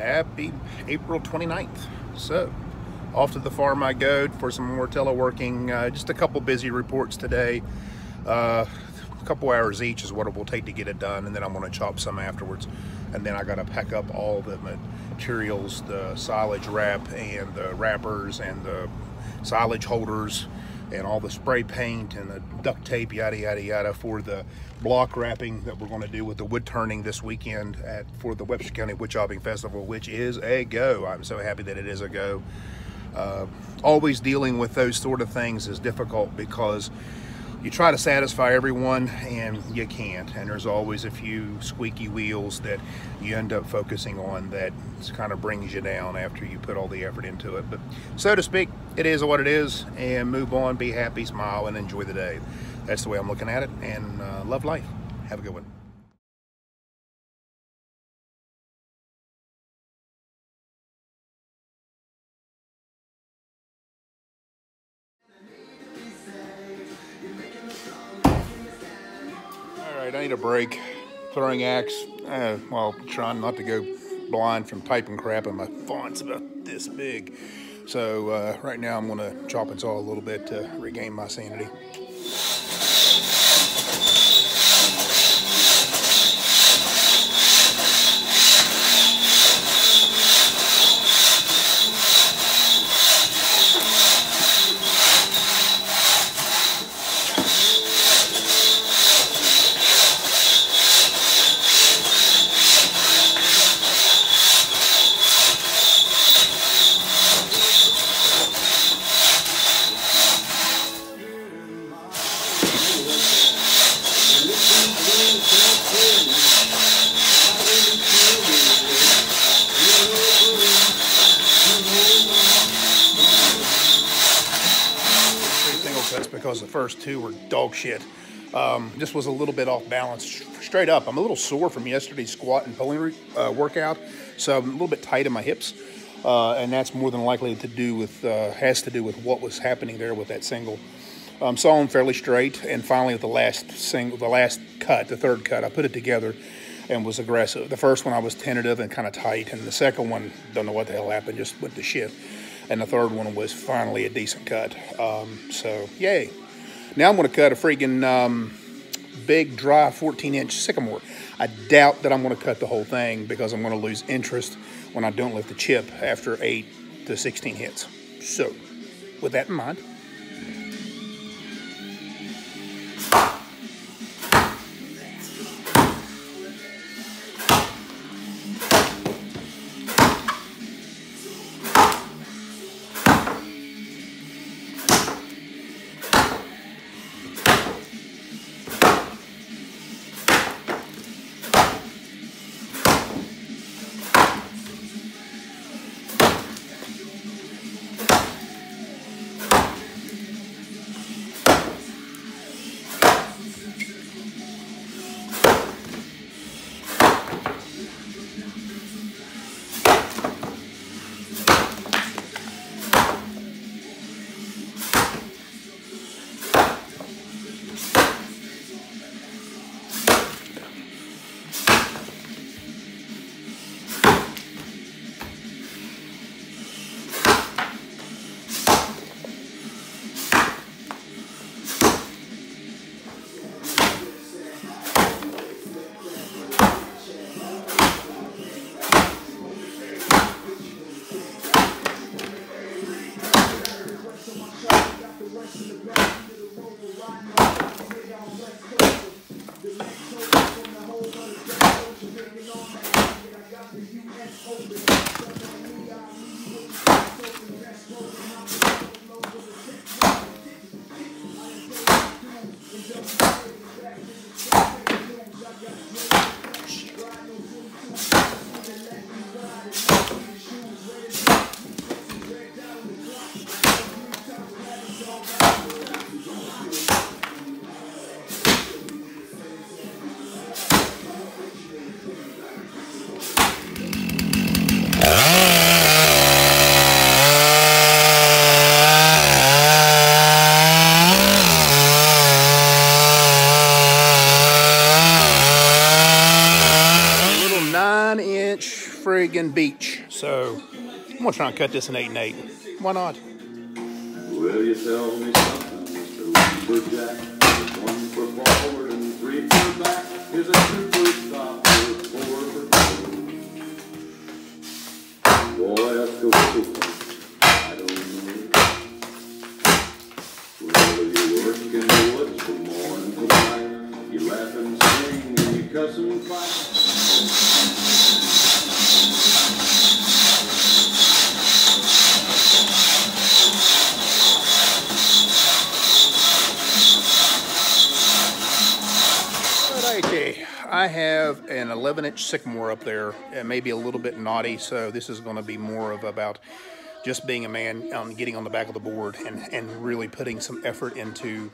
Happy April 29th. So, off to the farm I go for some more teleworking. Uh, just a couple busy reports today. Uh, a couple hours each is what it will take to get it done, and then I'm going to chop some afterwards. And then I got to pack up all the materials, the silage wrap and the wrappers and the silage holders and all the spray paint and the duct tape, yada, yada, yada, for the block wrapping that we're going to do with the wood turning this weekend at for the Webster County Wood Chopping Festival, which is a go. I'm so happy that it is a go. Uh, always dealing with those sort of things is difficult because you try to satisfy everyone and you can't. And there's always a few squeaky wheels that you end up focusing on that kind of brings you down after you put all the effort into it. But so to speak it is what it is and move on be happy smile and enjoy the day. That's the way i'm looking at it and uh, love life. Have a good one right, I need a break. Throwing axe, uh, well, trying not to go blind from typing crap, and my font's about this big. So uh, right now I'm going to chop and saw a little bit to regain my sanity. Because the first two were dog shit. Um, just was a little bit off balance. Straight up, I'm a little sore from yesterday's squat and pulling uh, workout, so I'm a little bit tight in my hips, uh, and that's more than likely to do with uh, has to do with what was happening there with that single. Um, saw them fairly straight, and finally the last single, the last cut, the third cut, I put it together and was aggressive. The first one I was tentative and kind of tight, and the second one, don't know what the hell happened, just went to shit and the third one was finally a decent cut. Um, so, yay. Now I'm going to cut a freaking um, big, dry 14-inch sycamore. I doubt that I'm going to cut the whole thing because I'm going to lose interest when I don't lift the chip after 8 to 16 hits. So, with that in mind, friggin' beech. So I'm gonna try and cut this in eight and eight. Why not? Will you tell me something, Mr. Lumberjack? One foot forward I have an 11 inch sycamore up there. It may be a little bit naughty, so this is going to be more of about just being a man um, getting on the back of the board and, and really putting some effort into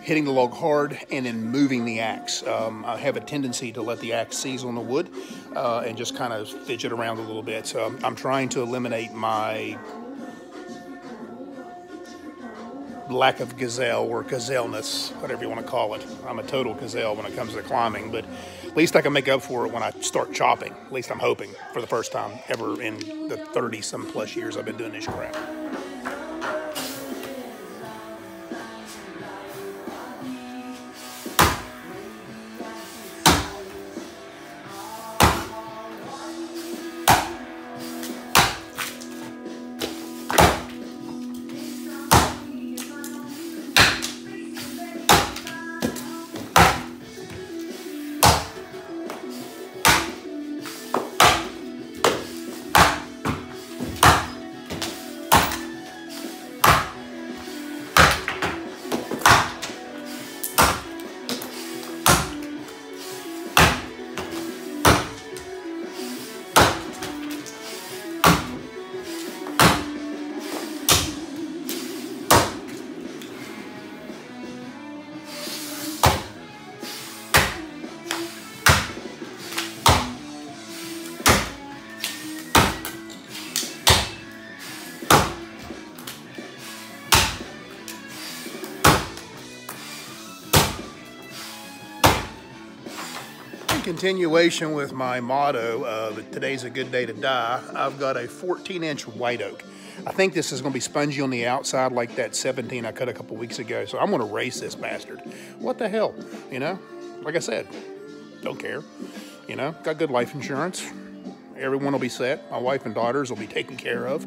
hitting the log hard and then moving the axe. Um, I have a tendency to let the axe seize on the wood uh, and just kind of fidget around a little bit. So I'm, I'm trying to eliminate my lack of gazelle or gazelleness, whatever you want to call it. I'm a total gazelle when it comes to climbing, but at least I can make up for it when I start chopping. At least I'm hoping for the first time ever in the 30 some plus years I've been doing this crap. Continuation with my motto of today's a good day to die, I've got a 14 inch white oak. I think this is going to be spongy on the outside like that 17 I cut a couple weeks ago. So I'm going to race this bastard. What the hell? You know, like I said, don't care. You know, got good life insurance. Everyone will be set. My wife and daughters will be taken care of.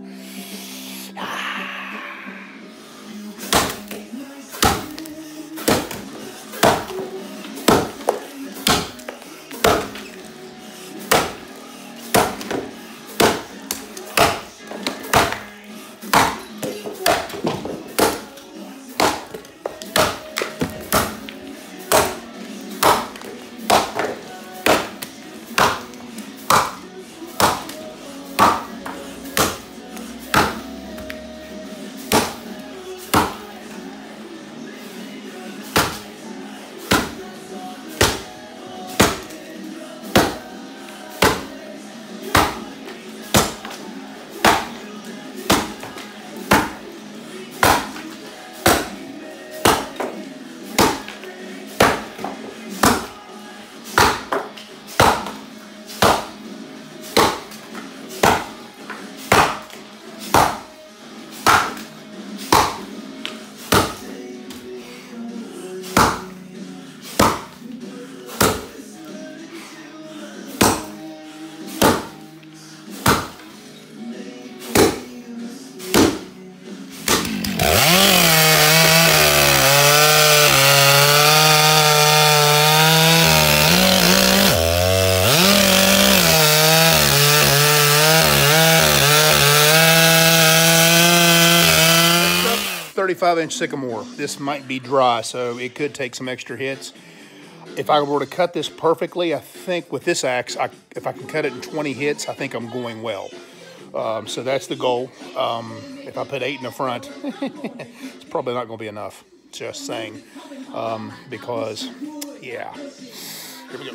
35 inch sycamore. This might be dry, so it could take some extra hits. If I were to cut this perfectly, I think with this axe, I, if I can cut it in 20 hits, I think I'm going well. Um, so that's the goal. Um, if I put eight in the front, it's probably not going to be enough. Just saying. Um, because, yeah. Here we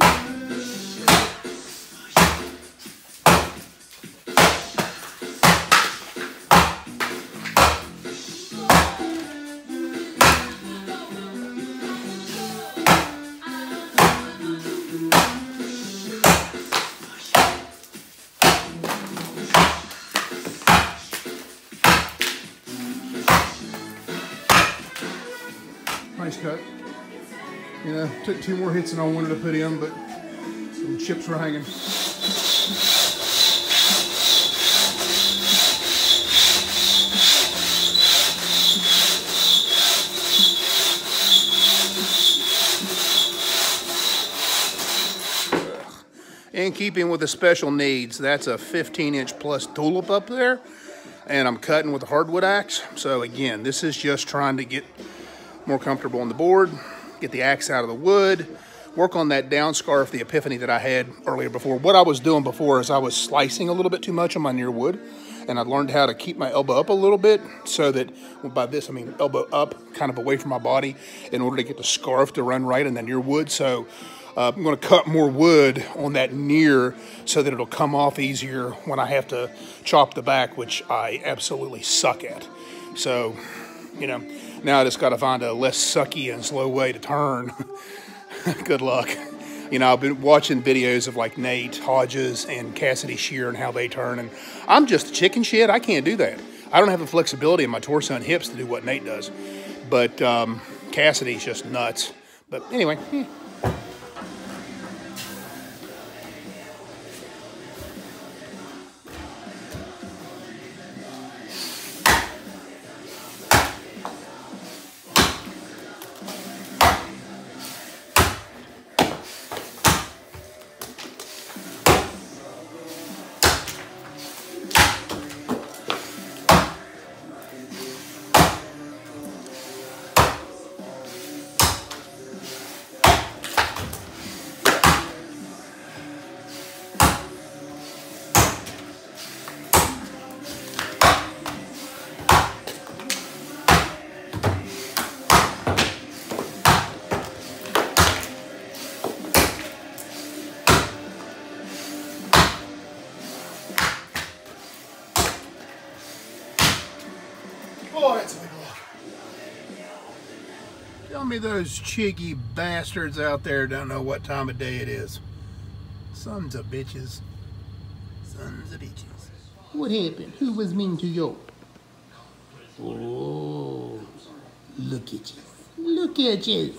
go. Cut. You know, took two more hits than I wanted to put in, but some chips were hanging. In keeping with the special needs, that's a 15 inch plus tulip up there. And I'm cutting with a hardwood axe. So again, this is just trying to get more comfortable on the board, get the axe out of the wood, work on that down scarf, the epiphany that I had earlier before. What I was doing before is I was slicing a little bit too much on my near wood and I learned how to keep my elbow up a little bit so that well, by this I mean elbow up kind of away from my body in order to get the scarf to run right in the near wood. So uh, I'm going to cut more wood on that near so that it'll come off easier when I have to chop the back, which I absolutely suck at. So, you know, now I just got to find a less sucky and slow way to turn. Good luck. You know, I've been watching videos of like Nate Hodges and Cassidy Scheer and how they turn, and I'm just chicken shit. I can't do that. I don't have the flexibility in my torso and hips to do what Nate does. But um, Cassidy's just nuts. But anyway, hmm. Oh, that's a big look. Tell me those cheeky bastards out there don't know what time of day it is. Sons of bitches. Sons of bitches. What happened? Who was mean to you? Oh, look at you. Look at you.